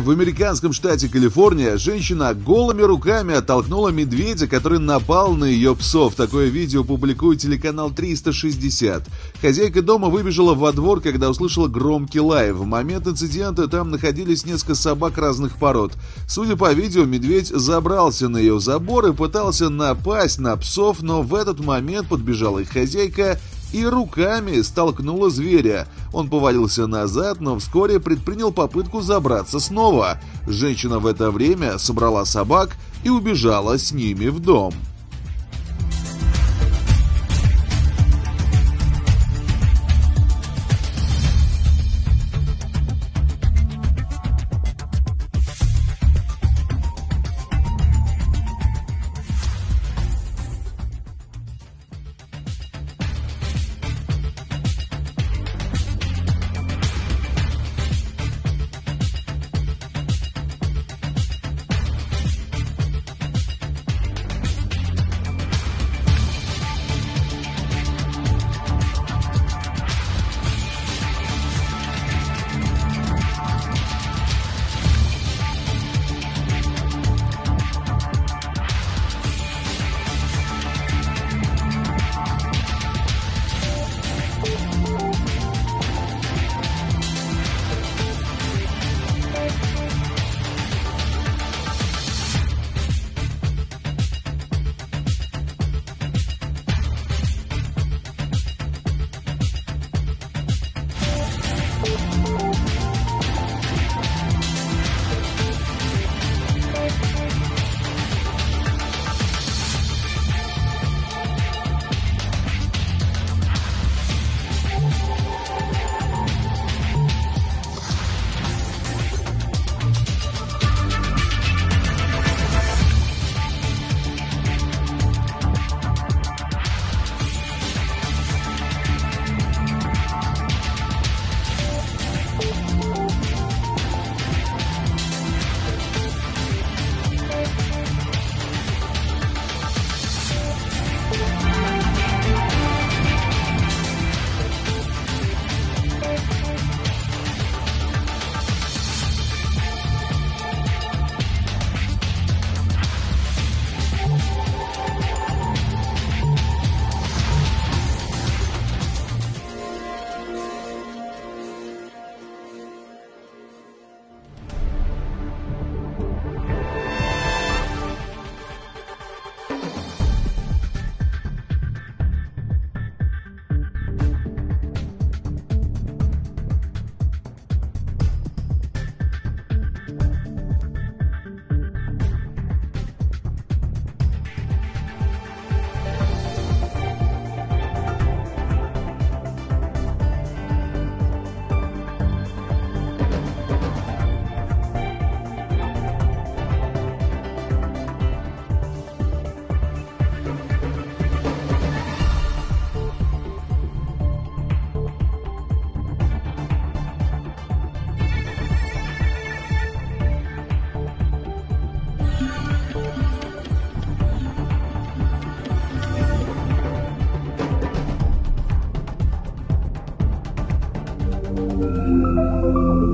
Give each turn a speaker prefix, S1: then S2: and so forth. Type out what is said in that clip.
S1: В американском штате Калифорния женщина голыми руками оттолкнула медведя, который напал на ее псов. Такое видео публикует телеканал 360. Хозяйка дома выбежала во двор, когда услышала громкий лай. В момент инцидента там находились несколько собак разных пород. Судя по видео, медведь забрался на ее забор и пытался напасть на псов, но в этот момент подбежала их хозяйка и руками столкнула зверя. Он повалился назад, но вскоре предпринял попытку забраться снова. Женщина в это время собрала собак и убежала с ними в дом. Música